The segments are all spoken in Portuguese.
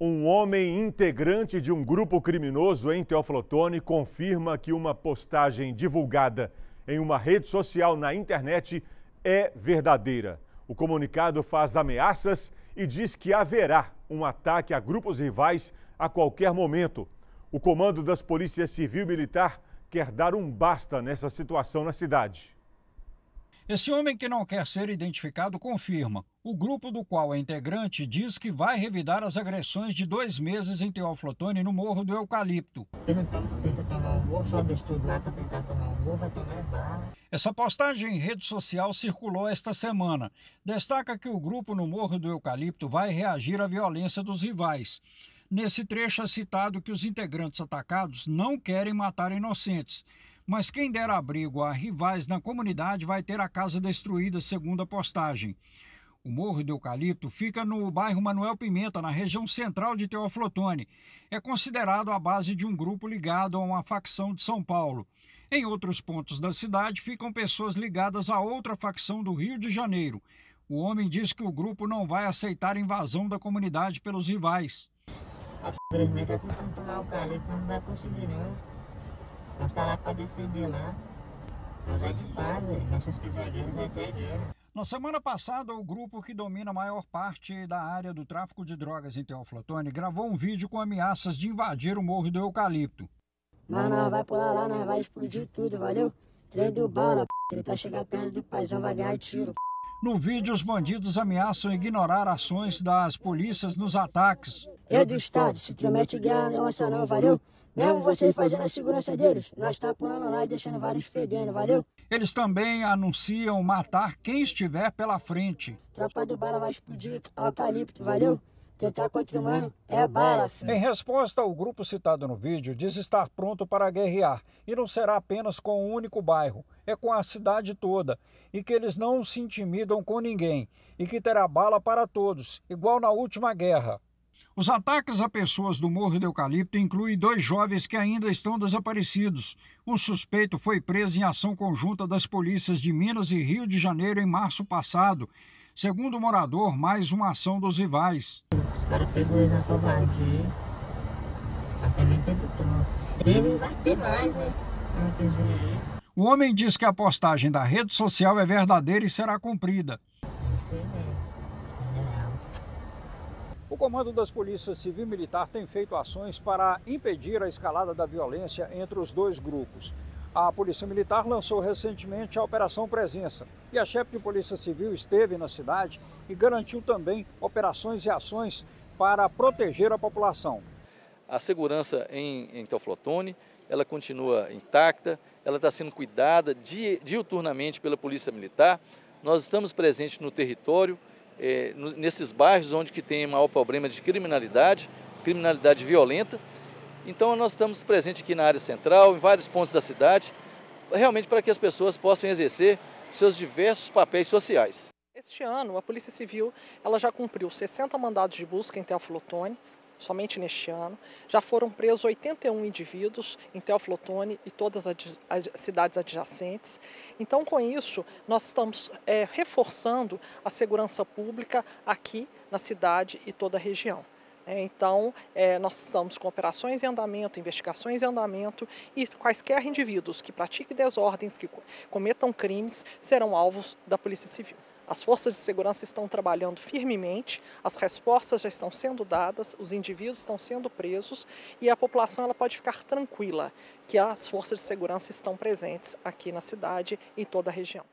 Um homem integrante de um grupo criminoso em Teoflotone confirma que uma postagem divulgada em uma rede social na internet é verdadeira. O comunicado faz ameaças e diz que haverá um ataque a grupos rivais a qualquer momento. O comando das polícias civil e militar quer dar um basta nessa situação na cidade. Esse homem que não quer ser identificado confirma. O grupo do qual é integrante diz que vai revidar as agressões de dois meses em Teoflotone, no Morro do Eucalipto. Ele tenta tomar um gol, sobe estudo lá para tentar tomar um gol, vai tomar bala. Essa postagem em rede social circulou esta semana. Destaca que o grupo no Morro do Eucalipto vai reagir à violência dos rivais. Nesse trecho é citado que os integrantes atacados não querem matar inocentes mas quem der abrigo a rivais na comunidade vai ter a casa destruída, segundo a postagem. O Morro do Eucalipto fica no bairro Manuel Pimenta, na região central de Teoflotone. É considerado a base de um grupo ligado a uma facção de São Paulo. Em outros pontos da cidade ficam pessoas ligadas a outra facção do Rio de Janeiro. O homem diz que o grupo não vai aceitar a invasão da comunidade pelos rivais. Infelizmente, é tentando tomar o Eucalipto, não vai conseguir não. Nós tá lá para defender lá. Nós é de paz, mas se quiser guerra, é ter guerra. Na semana passada, o grupo que domina a maior parte da área do tráfico de drogas em Teoflotone gravou um vídeo com ameaças de invadir o Morro do Eucalipto. Mas nós vai pular lá, nós vai explodir tudo, valeu? Trem do bala, p... ele tá chegando perto do paizão, vai ganhar tiro. No vídeo, os bandidos ameaçam ignorar ações das polícias nos ataques. Eu do Estado, se promete guerra, não essa não, valeu? Mesmo vocês fazendo a segurança deles, nós tá pulando lá e deixando vários fedendo, valeu? Eles também anunciam matar quem estiver pela frente. Tropa do bala vai explodir, eucalipto, valeu? Tentar contra o humano é bala, filho. Em resposta, o grupo citado no vídeo diz estar pronto para guerrear e não será apenas com um único bairro, é com a cidade toda e que eles não se intimidam com ninguém e que terá bala para todos, igual na última guerra. Os ataques a pessoas do Morro do Eucalipto incluem dois jovens que ainda estão desaparecidos. Um suspeito foi preso em ação conjunta das polícias de Minas e Rio de Janeiro em março passado. Segundo o morador, mais uma ação dos rivais. Os caras pegou na covardia, tronco. Ele vai ter mais, né? O homem diz que a postagem da rede social é verdadeira e será cumprida. Não sei mesmo. O comando das polícias civil e militar tem feito ações para impedir a escalada da violência entre os dois grupos. A Polícia Militar lançou recentemente a Operação Presença e a chefe de Polícia Civil esteve na cidade e garantiu também operações e ações para proteger a população. A segurança em, em Teoflotone, ela continua intacta, ela está sendo cuidada diuturnamente pela Polícia Militar. Nós estamos presentes no território, é, nesses bairros onde que tem maior problema de criminalidade, criminalidade violenta. Então nós estamos presentes aqui na área central, em vários pontos da cidade, realmente para que as pessoas possam exercer seus diversos papéis sociais. Este ano, a Polícia Civil ela já cumpriu 60 mandados de busca em Teoflotone, somente neste ano. Já foram presos 81 indivíduos em Teoflotone e todas as cidades adjacentes. Então, com isso, nós estamos é, reforçando a segurança pública aqui na cidade e toda a região. É, então, é, nós estamos com operações em andamento, investigações em andamento e quaisquer indivíduos que pratiquem desordens, que cometam crimes, serão alvos da Polícia Civil. As forças de segurança estão trabalhando firmemente, as respostas já estão sendo dadas, os indivíduos estão sendo presos e a população ela pode ficar tranquila que as forças de segurança estão presentes aqui na cidade e em toda a região.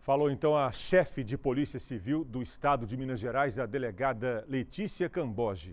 Falou então a chefe de Polícia Civil do Estado de Minas Gerais, a delegada Letícia Camboge.